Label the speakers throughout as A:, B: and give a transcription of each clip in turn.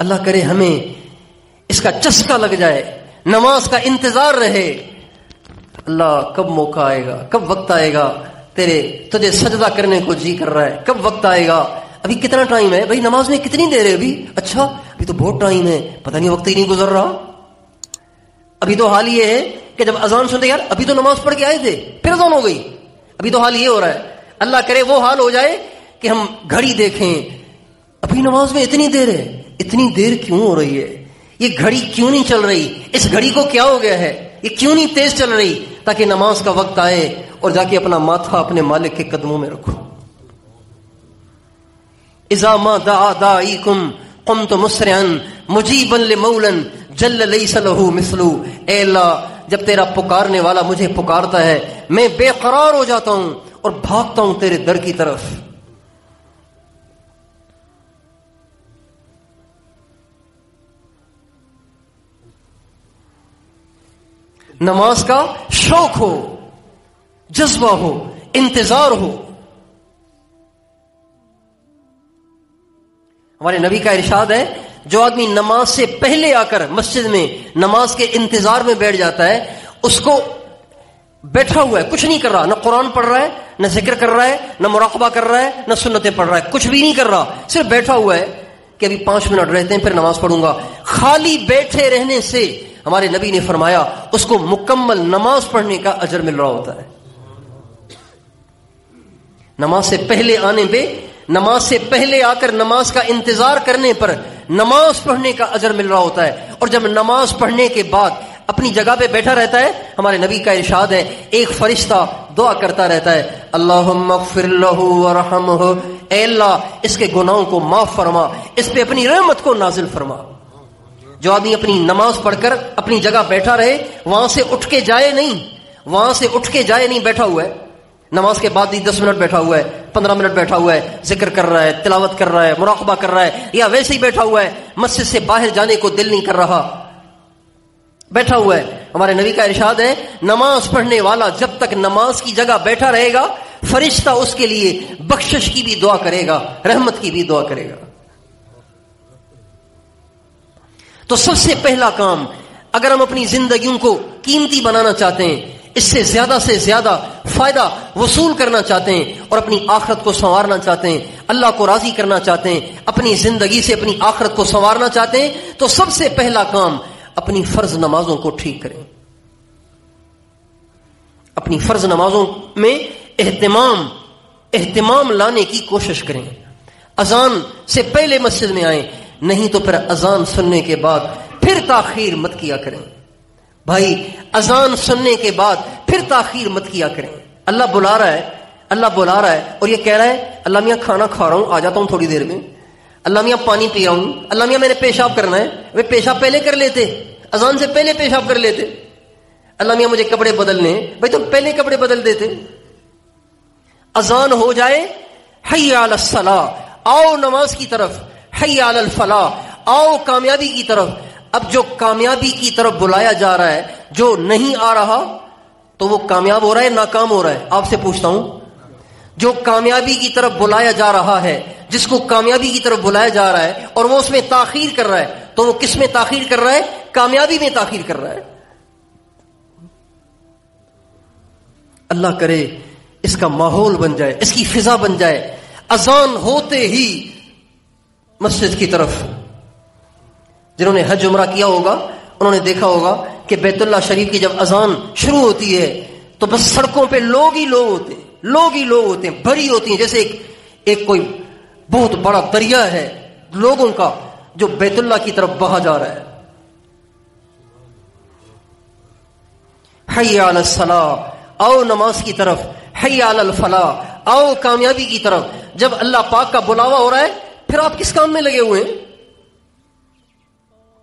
A: अल्लाह करे हमें इसका चस्का लग जाए, नमाज़ का इंतज़ार रहे। अल्लाह कब मौका आएगा, कब वक्त आएगा, तेरे, तुझे सजदा करने को जी कर रहा है, कब वक्त आएगा? अभी कितना टाइम है? भाई नमाज़ में कितनी देर है अभी? अच्छा अभी तो बहुत टाइम है। पता नहीं वक्त ही नहीं गुजर रहा। अभी तो हाल ये है कि जब अजान सुनते यार, अभी तो नमाज़ पढ़ के आए थे, फिर अजान हो गई। अभी तो हाल ये हो रहा है। अल्लाह करे वो हाल हो जाए कि हम घड़ी देखें। अभी नमाज़ में इतनी देर है। इतनी देर क्यों हो रही है? ये घड़ी क्यों नहीं चल रही? इस घड़ी को क्या हो गया है? ये क्यों नहीं तेज चल रही? ताकि नमाज़ का वक्त आए और जाके अपना माथा अपने मालिक के कदमों में रखो। इजामा दा दाई कुम कुम तो मुसरन मुजीबन मौलन जल्ल लई सलहू मिसलू। अल्लाह, जब तेरा पुकारने वाला मुझे पुकारता है, मैं बेकरार हो जाता हूँ और भागता हूँ तेरे दर की तरफ़। नमाज़ का शौक हो, जज्बा हो, इंतज़ार हो। हमारे नबी का इरशाद है, जो आदमी नमाज़ से पहले आकर मस्जिद में, नमाज़ के इंतज़ार में बैठ जाता है, उसको बैठा हुआ है, कुछ नहीं कर रहा, ना कुरान पढ़ रहा है, ना ज़िक्र कर रहा है, ना मुराकबा कर रहा है, ना सुन्नतें पढ़ रहा है, कुछ भी नहीं कर रहा, सिर्फ़ बैठा हुआ है कि अभी पाँच मिनट रहते हैं, फिर नमाज़ पढ़ूँगा। खाली बैठे रहने से हमारे नबी ने फरमाया, उसको मुकम्मल नमाज़ पढ़ने का अजर मिल रहा होता है। नमाज़ से पहले आने पे, नमाज़ से पहले आकर नमाज़ का इंतज़ार करने पर नमाज़ पढ़ने का अजर मिल रहा होता है। और जब नमाज़ पढ़ने के बाद अपनी जगह पे बैठा रहता है, हमारे नबी का इरशाद है, एक फरिश्ता दुआ करता रहता है अल्लाह, इसके गुनाहों को माफ़ फरमा, इस पे अपनी रहमत को नाजिल फरमा। जो आदमी अपनी नमाज़ पढ़कर अपनी जगह बैठा रहे, वहाँ से उठ के जाए नहीं, वहाँ से उठ के जाए नहीं बैठा हुआ है। नमाज़ के बाद ही दस मिनट बैठा हुआ है, पंद्रह मिनट बैठा हुआ है, ज़िक्र कर रहा है, तिलावत कर रहा है, मुराकबा कर रहा है, या वैसे ही बैठा हुआ है, मस्जिद से बाहर जाने को दिल नहीं कर रहा। बैठा हुआ है। हमारे नबी का इरशाद है, नमाज़ पढ़ने वाला जब तक नमाज़ की जगह बैठा रहेगा, फरिश्ता उसके लिए बख्शिश की भी दुआ करेगा, रहमत की भी दुआ करेगा। तो सबसे पहला काम, अगर हम अपनी जिंदगियों को कीमती बनाना चाहते हैं, इससे ज़्यादा से ज़्यादा फ़ायदा वसूल करना चाहते हैं और अपनी आखरत को संवारना चाहते हैं, अल्लाह को राज़ी करना चाहते हैं, अपनी ज़िंदगी से अपनी आखरत को संवारना चाहते हैं तो सबसे पहला काम, अपनी फ़र्ज़ नमाजों को ठीक करें। अपनी फ़र्ज़ नमाजों में एहतमाम एहतमाम लाने की कोशिश करें। अजान से पहले मस्जिद में आए नहीं तो फिर अजान सुनने के बाद फिर ताखीर मत किया करें। भाई, अजान सुनने के बाद फिर ताखीर मत किया करें। अल्लाह बुला रहा है, अल्लाह बुला रहा है और ये कह रहा है, अल्लाह मियाँ खाना खा रहा हूँ, आ जाता हूँ थोड़ी देर में। अल्लाह मियाँ पानी पी रहा हूँ। अल्लाह मियाँ मैंने पेशाब करना है। वे पेशाब पहले कर लेते, अजान से पहले पेशाब कर लेते। अल्लाह मियाँ मुझे कपड़े बदलने भाई, तुम तो पहले कपड़े बदल देते। अजान हो जाए हला आओ नमाज़ की तरफ़। हल फला आओ कामयाबी की तरफ़। अब जो कामयाबी की तरफ़ बुलाया जा रहा है, जो नहीं आ रहा तो वो कामयाब हो रहा है, नाकाम हो रहा है। आपसे पूछता हूँ, जो कामयाबी की तरफ़ बुलाया जा रहा है, जिसको कामयाबी की तरफ़ बुलाया जा रहा है, और वो उसमें ताखीर कर रहा है तो वो किसमें ताखीर कर रहा है? कामयाबी में ताखीर कर रहा है। अल्लाह करे, इसका माहौल बन जाए, इसकी फिजा बन जाए। अजान होते ही मस्जिद की तरफ़। जिन्होंने हज उमरा किया होगा उन्होंने देखा होगा कि बैतुल्ला शरीफ की जब अजान शुरू होती है तो बस सड़कों पे लोग ही लोग होते हैं लोग ही लोग होते हैं भरी होती हैं। जैसे एक, एक कोई बहुत बड़ा दरिया है लोगों का जो बैतुल्ला की तरफ़ बहा जा रहा है। हयाल आओ नमाज़ की तरफ़ हयाल फला आओ कामयाबी की तरफ़। जब अल्लाह पाक का बुलावा हो रहा है फिर आप किस काम में लगे हुए हैं?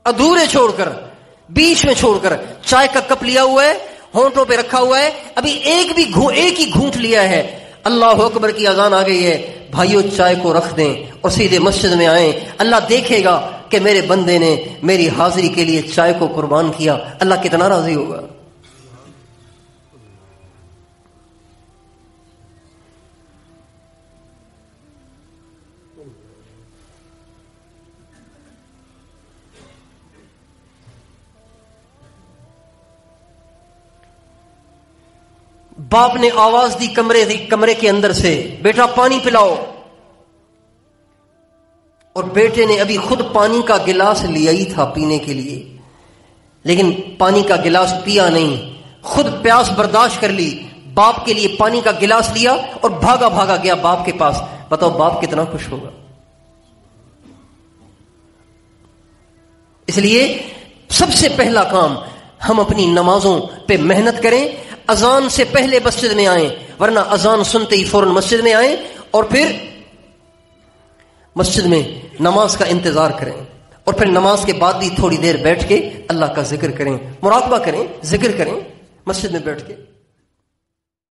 A: अधूरे छोड़कर, बीच में छोड़कर, चाय का कप लिया हुआ है, होंठों पे रखा हुआ है, अभी एक भी घू, एक ही घूंट लिया है। अल्लाह अकबर की अजान आ गई है। भाइयों, चाय को रख दें और सीधे मस्जिद में आए। अल्लाह देखेगा कि मेरे बंदे ने मेरी हाजिरी के लिए चाय को कुर्बान किया। अल्लाह कितना राज़ी होगा? बाप ने आवाज़ दी कमरे दी, कमरे के अंदर से, बेटा, पानी पिलाओ। और बेटे ने अभी खुद पानी का गिलास लिया ही था पीने के लिए। लेकिन पानी का गिलास पिया नहीं। खुद प्यास बर्दाश्त कर ली। बाप के लिए पानी का गिलास लिया और भागा भागा गया बाप के पास। बताओ, बाप कितना खुश होगा। इसलिए सबसे पहला काम हम अपनी नमाजों पे मेहनत करें। अजान से पहले मस्जिद में आए, वरना अजान सुनते ही फ़ौरन मस्जिद में आए और फिर मस्जिद में नमाज़ का इंतज़ार करें और फिर नमाज़ के बाद भी थोड़ी देर बैठ के अल्लाह का ज़िक्र करें मुराकबा करें, ज़िक्र करें, मस्जिद में बैठ के।